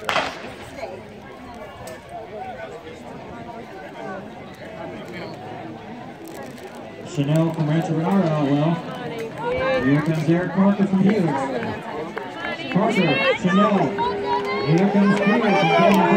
Chanel from Rancho Bernardo out well. Here comes Eric Parker from Hughes. Parker, Chanel. Here comes Peter from